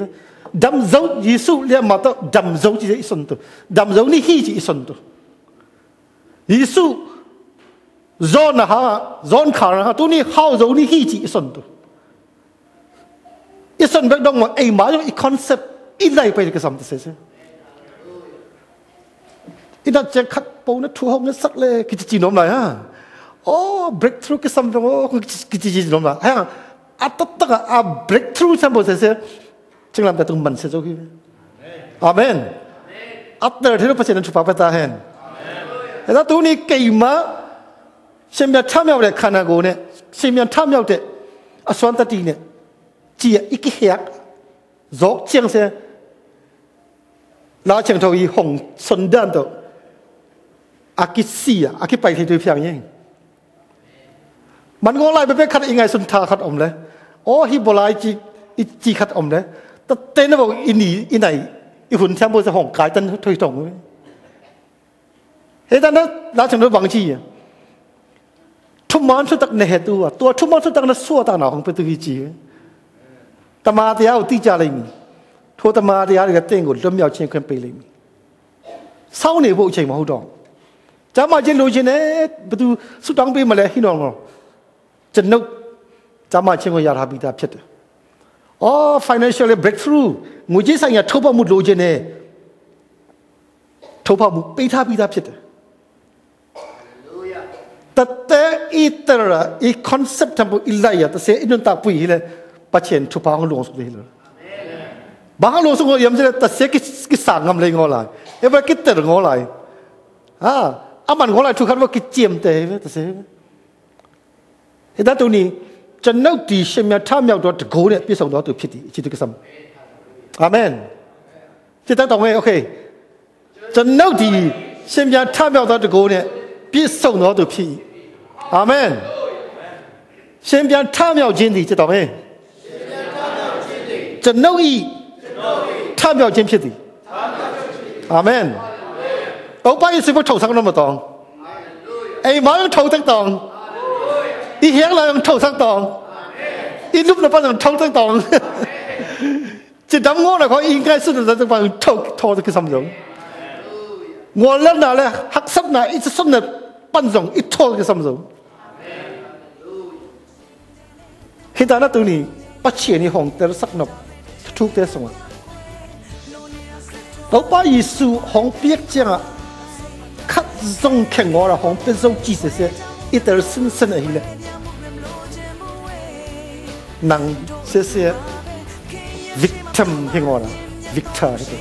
đâm dấu Giêsu liền mà tao đâm dấu chỉ ý son tu. Đâm dấu ni hi chỉ son tu. Giêsu John ha John khả ha tu ni hao dấu ni hi chỉ son tu. Ý son bác đông mà ai mà trong concept ít lại phải cái gì thế thế ít đặt chân khát bầu nó thu hông nó sắc lên cái gì nó lại ha oh breakthrough cái gì đó cái gì nó lại ha à tất tất à breakthrough sao bộ thế thế Chính làm ta tung mình sẽ cho khi Amen After thế nó phát triển chụp ta hen Thế มันงอไรไปเป็นขัดยังไงสุนทาขัดอมเลยโอ้ฮิบลายจีจีขัดอมเลยแต่เต้นบอกอินีอินไหนอีหุ่นแชมโบจะห่องกายตันถุยตรงเฮ้ยตันนั้นราชนรบางจีทุกมันสุดตักเนเหตัวตัวทุกมันสุดตักนั้นสัวตากหนาของประตูฮิจีตมาเดียวตีจาเลยมีทัวตมาเดียวก็เต้นกดเริ่มยาวเชียงเคลื่นไปเลยมีเศร้าเนี่ยพวกเชียงมาหูดองจะมาเจนรู้เจนเนี่ประตูสุดตังไปมาเลยฮินองเรา ကျွန်ုပ်ကျမချင်းကိုရထားပြီးသားဖြစ်တယ်။အော် financially breakthrough ငွေကြေးဆိုင်ရာထုတ်ဖောက်မှုလိုချင်တယ်။ထုတ်ဖောက်မှုပေးထားပြီးသားဖြစ်တယ်။တတဲဤတရာ e concept ဘူအလ္လာယတစေအင်းတပူဟိလေပချင်ထူပါဟလုံးဆိုလေလား။ဘာလို့ဆိုကိုယမ်စတစေကိကိစာငမ်လေငောလာ။အဘကိတရငောလာ။ဟာအမန်ငောလာထူခတ်ဘကိချီမ်တဲတစေ။ ลายทุกครั้งว่ากิเจียมเตะตะเสเฮ็ดตัวนี้ကျွန်ုပ်ဒီရှင်မြတ်ထမြောက်တော့တကိုးနဲ့ပြည့်စုံတော်သူဖြစ်သည်အချစ်သူကစမ်းအာမင်จิตตတော်ငယ်โอเคကျွန်ုပ်ဒီရှင်မြတ်ထမြောက်တော့တကိုးနဲ့ပြည့်စုံတော်သူဖြစ်အာမင်ရှင်ပြန်ထမြောက်ခြင်းသည်จิตတော်ငယ်ကျွန်ုပ်ဤထမြောက်ခြင်းဖြစ်သည်အာမင်တော့ပါရေးစဖို့ထောက်ဆောင်တော့မတော်အိမ်မောင်ထောက်တဲ့တော် 一响来用抽上当，一录来帮人抽上当。<laughs> 这咱我来看，应该是在这帮人抽这个什种？我扔那嘞，黑色那一直顺着半种一拖个什么种？黑达那都你把钱你红在了塞那，他出得什么？我把一束红笔讲啊，看中看我的，红笔中几十些。一点深深的了，能些些 victim 听我了，victor 这个，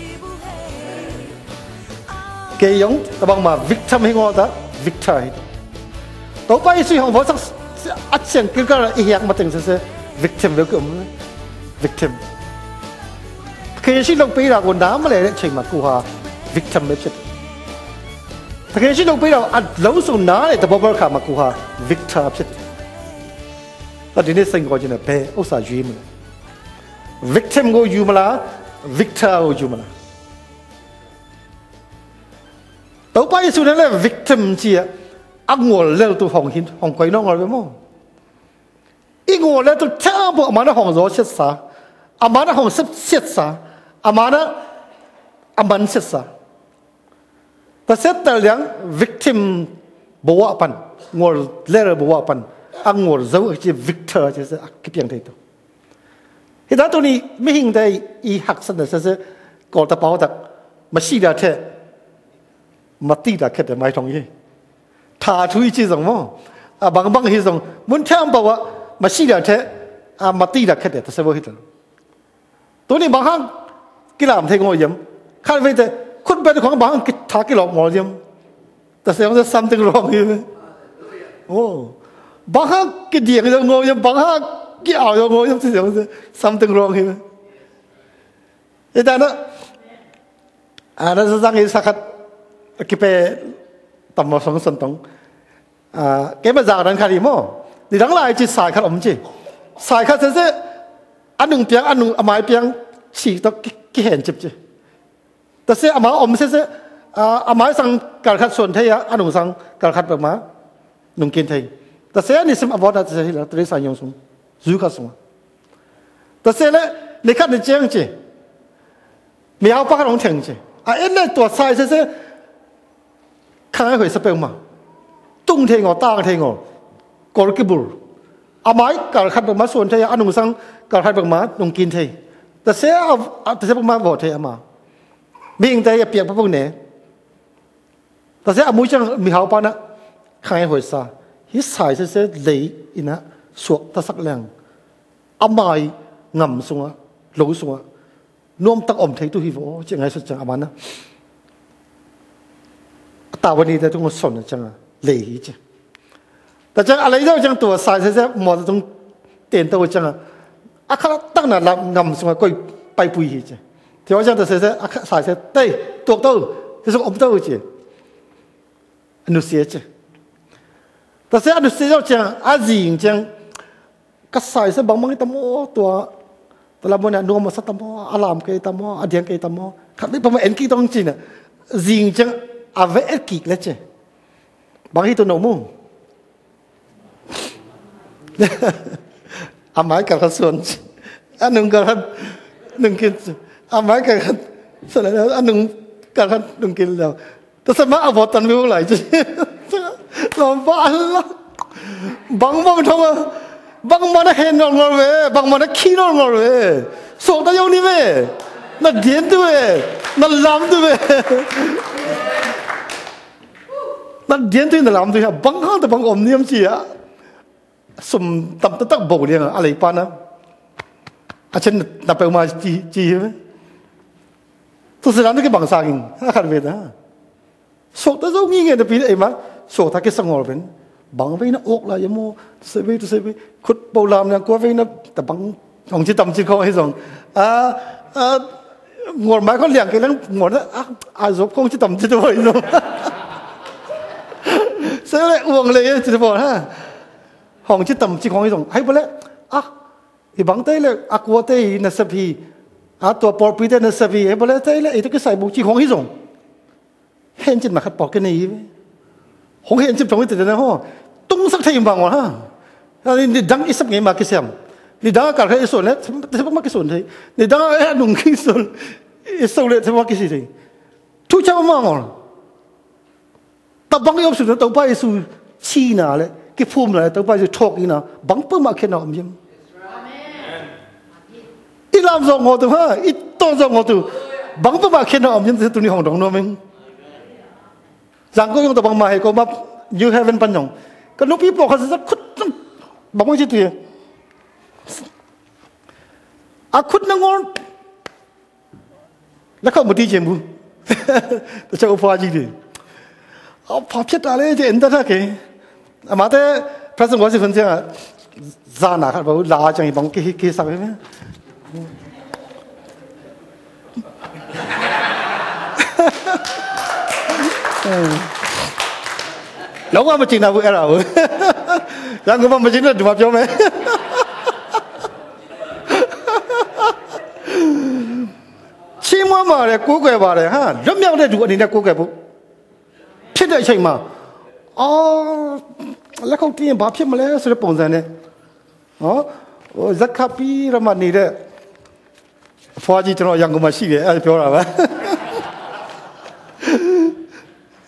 给用他帮嘛 victim 听我的 victor 都把耶稣红我上一讲这个一样嘛，等些些 victim 了个么 victim。kaya si log pira ko na male le ching ma ku ha victim တကယ်ရှိလို့ပေးတော့အလုံးစုံနားတဲ့တဘောဘောခါမှာကိုဟာ victor ဖြစ်တယ်။ဒါဒီနေ့စိန်ခေါ်ခြင်းနဲ့ဘယ်ဥစ္စာရွေးမလဲ။ victim ကိုယူမလား victor ကိုယူမလား။တော့ပါရစုနဲ့ victim ကြီးอ่ะအငေါ်လဲတော့ဟောင်းဟင်းဟောင်းကိုင်းတော့ငေါ်ပဲမို့။အငေါ်လဲတော့ချာဘောအမနာဟောင်းဇောရှစ်စာအမနာဟောင်းစစ်စစ်စာအမနာအမန်စစ်စာ။ Paset tar liang victim bawa pan ngor lera bawa pan ang ngor zau chi victor chi sa kipiang thei to. Hi da to ni mi hing dai i hak san da sa sa ko bảo pao mà ma ra thế, mà ma ra da khe da mai thong ye. chú ý chi zong mo à bang bang hi zong mun bảo bawa mà si ra thế, à mà ti ra khe da ta sẽ vô hết rồi, tôi đi bang hang cái làm thei ngor yam khan ve thế. ยมข้าไปแต่คุณไปของบางกิทากิหลอกหมอยมแต่เสียงจะซ้ำตึงร้องอยู่โอ้บางฮักกิเดียงจะงอยมบางฮักกิเอาจะงอยมเสียงจะซ้ำตึงร้องอยู่ไอ้แต่นะอ่านั่นสังเกตสักกิเปตำมาสองสันตงอ่าเก็บมาจากนั้นคดีมั้งนี่ทั้งหลายจิตสายขัดอมจีสายขัดเสียอันหนึ่งเปียงอันหนึ่งอมายเปียงสี่ต้อง ki hen chip che ta se ama om se se ama sang kal khat son thaya anu sang kal khat ma nung kin thai ta se ni sim avoda ta se la tre sa yong sum zu kha sum ta se le ni khat ni cheng che mi hao pa ka long cheng che a en le to sai se se khai hui sa pe ma tung the ngo ta the ngo kor ki bur amai kal khat ma son thaya anu sang kal khat ma nung kin thai แต่เสียเอาแต่เสียพวกมาบอกเทมามีอิงใจเปียกพวกเนี่ยแต่เสียอามุจังมีเขาปานะขังให้หัวซาฮิสายเสียเลยอินะสวกตะสักแรงอามายงำสงะหลูสงะนวมตักอม mình đây biếng bao bông nè. Ta sẽ mũi chẳng mi hào bao khai hồi sa hít sai sẽ sẽ lấy ina suộc ta sắc lăng amai ngầm xuống á lấu xuống á. Nuông tắc ổm thấy tu hi vô ngay xuất chẳng amana ta vấn đề chúng ta sổn chẳng à lấy hi chứ. Ta chẳng à lấy đâu chẳng tuổi sai sẽ sẽ mò ra trong tiền đâu chẳng à. À khá tắc là làm ngầm xuống á, coi bay bùi hi thì họ chẳng sẽ sẽ akha sai sẽ tây tuột đâu thì xong ông đâu chứ anu sẽ chứ ta sẽ anh sẽ xia chẳng a gì chẳng cái sai sẽ bằng bằng cái tamo tua ta làm bọn mana nuông mà sát tamo làm cái tamo adiang cái tamo khát biết bằng mà en kí tông chứ nè gì chẳng a vẽ kí lên chứ bằng cái tu nô mông à mãi cả anung xuân anh nung cả kin amai Amerika kan salah anung kan dong kil daw. Tapos ma abotan mo lang. Lamba Allah. Bang bang thong bang mo na hen ngor ngor we, bang mo na khi ngor ngor we. So ta yo ni we. Na dien tu we, na lam tu we. Na dien tu na lam tu ha bang ha ta bang om niam chi ya. Sum tam ta tak bo dia alai pa na. Achen na pe ma chi chi he tôi sẽ làm được cái Terus nanti ke bangsa angin, akan beda. Sok tak tahu ngingin tapi eh mah, sok tak kisah ngor ben. Bang vay na ok lah, yamu sebe tu sebe, kut bau lam yang kuat vay na, với nó orang bằng tam cik tâm hei song. Ah, ah, à à ngồi liang con lang cái na, ngồi ah à kong cik tam cik tu hei song. Saya lek lại lek ya cik tu ha. Hong cik tam cik kau hei song, hai à thì bằng tay lek, aku tay na sepi, à tua bỏ bít tên sẽ vì bảo lẽ thế là ấy cái sai bụng chỉ không hiểu rồi. Hiện trên mà khát bỏ cái này không hiện trên trong cái tên này ho tung sắc thay bằng ha nên đăng ít sắc ngày mà cái xem. Nên đăng cái sổ này <laughs> cái sổ này. Nên đăng ấy đúng cái sổ sổ này thế cái gì đấy thu cháu mà ngon cái option tàu bay su chi nào đấy. Cái phum này tàu bay su thuộc gì băng bơm mà cái nào không ตบอกฮะ hong chi tam chi khong dong hai bole a i bang te le akwa te na sabi a to por pi te na sabi e bole te le e te sai bu chi khong hi dong hen chin ma khat por ke nei hong hen chin tong te na ho tung sak thai bang wa ha ni dang isap ngai ma ke siam ni dang ka khai so le te ma ke so thai ni dang a nung ki so e so le te ma ke si thai tu cha ma ngol ta bang yo su to pa su chi na le กิฟูมเลยตัวไปจะทอกอีนะบังเปิ้มาแค่นอมยิมอีลามซองหัวตัวฮะอีต้นซองหัวตัว bang pa ba khen om yin tu ni hong dong no ming rằng có yung tập bằng mà có mà you haven't pan nhong cái lúc people có rất khút bằng cái gì tiền à khút nó ngon nó không một tí chuyện buồn tôi cho ông gì đi à pháp chất à lấy thì anh ta cái à mà thế phát sinh quá sự phân chia à ra nào khác bảo là chẳng bằng cái cái sao đấy လုံးဝမကျင်တော့ဘူးအဲ့ဒါကိုရန်ကုန်မှာမကျင်တော့ဒီမှာပြောမယ်ချင်းမွားပါတယ်ကိုးကွယ်ပါတယ်ဟာလွတ်မြောက်တဲ့သူအနေနဲ့ကိုးကွယ်ဖို့ဖြစ်တဲ့အချိန်မှာအော်လက်ခုပ်တင်းဘာဖြစ်မလဲဆိုတဲ့ပုံစံနဲ့နော်ဟိုဇက်ခပ်ပြီးရမနေတဲ့ ဘွားကြီးကျွန်တော်ရန်ကုန်မှာရှိတယ်အဲ့ဒါပြောတာပါ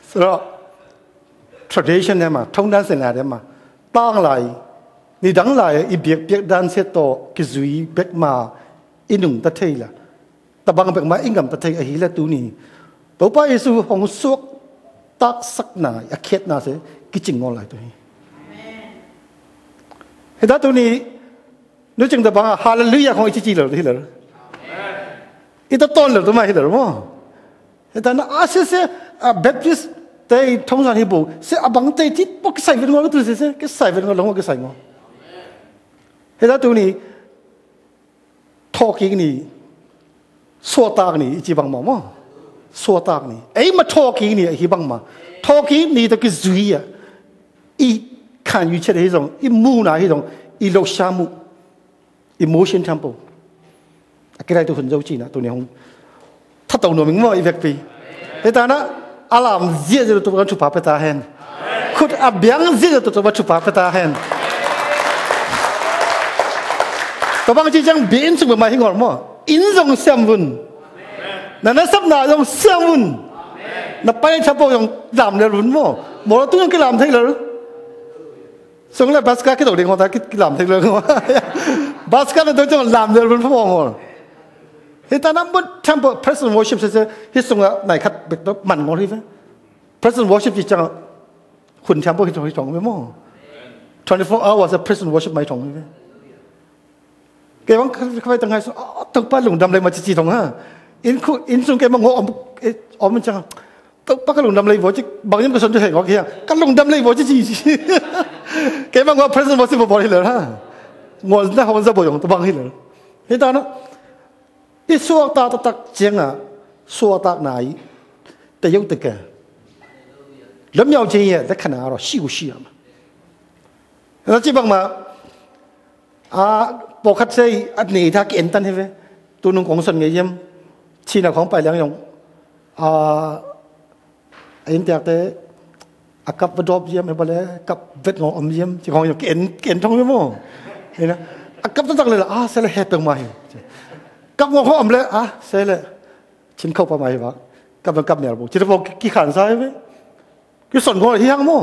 ဆိုတော့ tradition ထဲမှာထုံတန်းစင်လာထဲမှာပါကလာနေတန်းလာရဲ့ ibyak pyak dan set to kizui bek ma inung ta thei la tabang bek ma ingam ta thei a hi la tu ni bo pa yesu hong sok tak sak na a khet na se kiching ngol lai tu hi amen he da tu ni nu ching da ba hallelujah khong chi chi lo hi ita ton le tuma hi le mo ita na a se se a baptist te thong san hi bu se abang te ti po ke sai ven ngo tu se se ke sai ven ngo long ke sai ngo ita tu ni talking ni so tak ni chi bang mo mo so tak ni ei ma talking ni hi bang ma talking ni ta ke zui ya i kan yu che de hi zong i mu na hi zong i lo sha mu emotion temple akirai tu hunzo chi na tu ni hong tha tau no ming mo i vek pi te ta na alam zia zia tu chu pa pe ta hen khut a biang zia tu tu chu pa pe ta hen to bang chi chang bin chu ma hi ngor mo in zong sam vun. Na na sap na zong sam vun. Na pai cha po yong dam le run mo mo tu yong ki lam thai le sung le baska ki do ding ho ta ki lam thai le ko baska na do chang lam le run pho ngor bút temple present worship sẽ sẽ hít xong này khát bịch đó mặn ngon đi vậy present worship chỉ chẳngหุ่น temple ที่ตรงที่ตรงไม่มั้ง24 hours present worship ไม่ตรงไม่แกว่าเขาไปตั้งไงตั้งป้าหลงดำเลยมาจีตรงฮะอินคุอินซุงแกมางออมออมมันจังตั้งป้าก็หลงดำเลยบอกจีบาง อีสวกตาตะตักเจียงอะสวตักไหนแต่ยกตะแกลำยาวเจียแต่ขนาดเราชิวชิวมาแล้วจีบังมาอาปกติอันนี้ถ้าเกินตันใช่ไหมตัวนึงของส่นเงี้ยมชีนของไปแล้วยังอ่าอินเดียแต่อากับดอบเยี่ยมไปเลยกับเวทงอมเยี่ยมที่ของอย่างเกินเกินท้องเยี่ยม่เห็นนะอักับตั้งแต่เลยละอ่าเสร็จแล้วเหตุตรงมาอยู่ กับงเขาอมเลยอ่ะเสร็จแล้วชิมเข้าไปไหมวะกับมันกับเนี่ยบุจิตบอกกี่ขันใช่ไหมกี่ส่วนของอะไรที่ยังมั้ง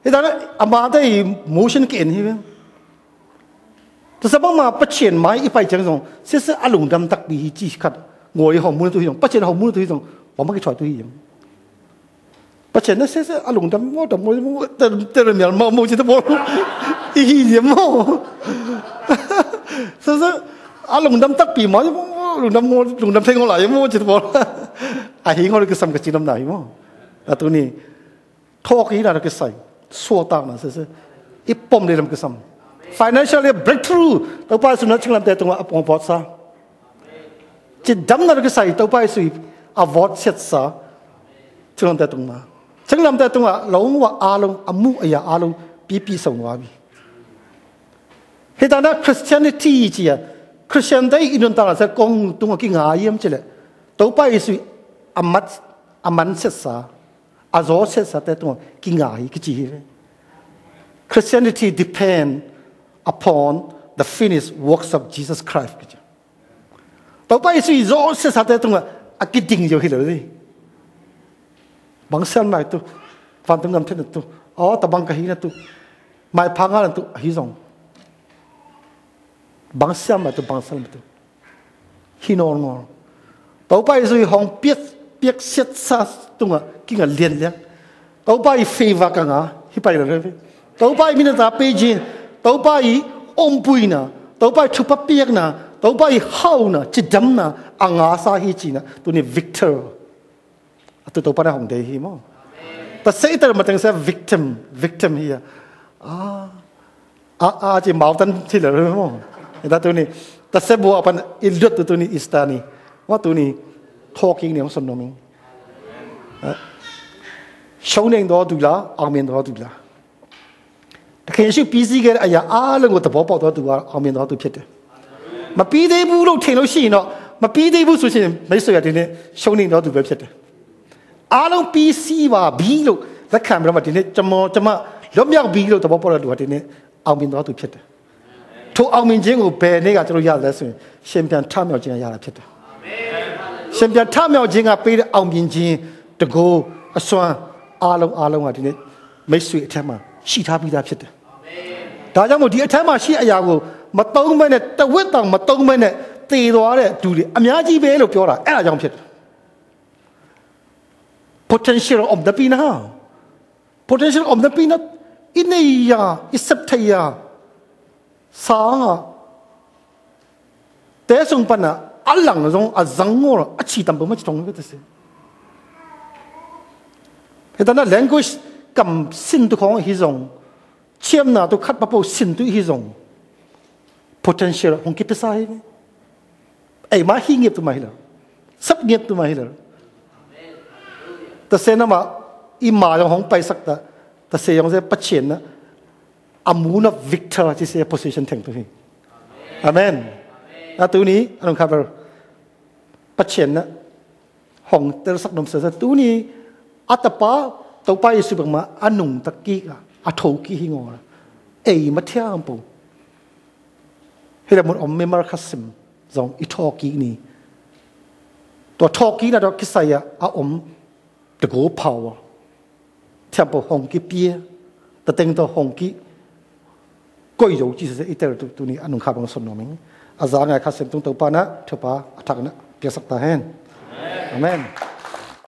เฮ้ยแต่ละอามาได้โมชั่นเกินใช่ไหมแต่สมมติมาปัจเจียนไม้อีไปจังสงเสียเสียอารมณ์ดำตักบีจีขัดงวยหอมมือตัวที่สงปัจเจียนหอมมือตัวที่สงผมไม่เคยช่วยตัวที่ยังปัจเจียนนั่นเสียเสียอารมณ์ดำว่าดำว่าแต่แต่เรื่องอย่ อาลุงดำตักปีหมอยลุงดำมลุงดำเทงหลายมั่วจิตบอลอาหิงเขาเลยก็สัมกับจินดำไหนมั่วแต่ตัวนี้ทอกนี้เราก็ใส่สวตามาเสียอีปมเลยเราก็สัม financial breakthrough ตัวไปสุนัขชิงลำเตะตัวอับองพอดซะจิตดำเราก็ใส่ตัวไปสุยอวอดเสียซะชิงลำแตะตรงมาชิงลำเตะตรงว่าเราว่าอารมณ์อมุอายาอารม์ปีปีสองวาบีเหตุนั้นคริสเตียนิตี้จีอะ Christian day inun tang sa kong tunga ki nga yem chile. To pa isu amat, aman se sa, azo se sa te tunga ki nga hi ki chi Christianity depend upon the finished works of Jesus Christ to pa isu izo se sa te tunga akiding yo hilo ni bang san mai tu fan tung ngam tu. Oh ta bang ka hi na tu. Mai phanga na tu, hi zong bang siam tu bang sam tu hinon ngor tàu bay rồi hong biết biết xét sa tung à kinh à liền liền tàu bay phi vào cả ngà hi bay rồi tàu bay mình ta Beijing tàu bay ôm bùi na tàu bay chụp biết na tàu bay hao na chỉ đâm na ang ngà sa hi chi na tu ni Victor. Tu tàu bay hong đề hi mo. Ta sẽ ta mà tiếng sẽ victim victim hi à à à chỉ máu tan thì là rồi mo Itu ni tasebo apa iljot tu ni istani. Waktu ni talking ni masuk nomi. Show ni doa tu bila, amin doa tu bila. Takkan sih busy ker ayah alang kita bawa doa tu bila, amin doa tu pete. Ma pide bu lo telo sih no, ma pide bu susi ni, macam ni ni show ni doa tu bila pete. Alang busy wah bi lo, tak kan berapa ni cuma cuma လွတ်မြောက်ပြီးလို့သဘောပေါက်တဲ့သူကဒီနေ့အောင်မြင်သွားသူဖြစ်တယ် ထိုအောင်မြင်ခြင်းကိုဘယ်နေ့ကကျွန်တော်ရလဲဆိုရင်ရှင်ပြန်ထမြောက်ခြင်းရတာဖြစ်တယ်ရှင်ပြန်ထမြောက်ခြင်းကပေးတဲ့အောင်မြင်ခြင်းတကူအစွမ်းအားလုံးအားလုံးကဒီနေ့မိတ်ဆွေအထက်မှာရှိထားပြီးသားဖြစ်တယ်ဒါကြောင့်မို့ဒီအထက်မှာရှိအရာကိုမတုံးမဲနဲ့တဝက်တောင်မတုံးမဲနဲ့တည်သွားတဲ့သူတွေအများကြီးပဲလို့ပြောတာအဲ့ဒါကြောင့်ဖြစ်တယ် potential of the pina potential of the pina ineya isapthaya sáng tế sung pan à ăn lăng rồi à răng ngô rồi à chỉ tầm bao nhiêu trong cái thế thế ta nói language cầm sinh tu không hi dùng, chiêm nào tu bắp bò sinh tu hi rong potential không kịp sai ai mà hi nghiệp tu mày là sắp nghiệp tu mày là ta xem nào mà im mà trong hong bay sắc ta. Ta xem trong cái bắt chuyện đó a moon of victor this is a position thing to him amen นวตัวนี้อันครับปัจเชนนะห้องเตอร์สักนมเสร็ตัวนี้อัตปาตัวไปสุบังมาอันนุ่มตะกี้อะอัทโถกี้หิงอเอ้ยมาเที่ยงปูเฮลมุนอมเมมาคัสซิมสองอิทอกี้นี่ตัวทอกี้นะดอกกิไซอะอาอมตะโกเผาเที่ยงปูห้องกี้เปียต่เต็งตัวห้องกี้ koi zo chi se iter tu tu ni anung kha bang son no ming à, a za nga khasim tung to pa na thopa athak à, na sak ta hen amen.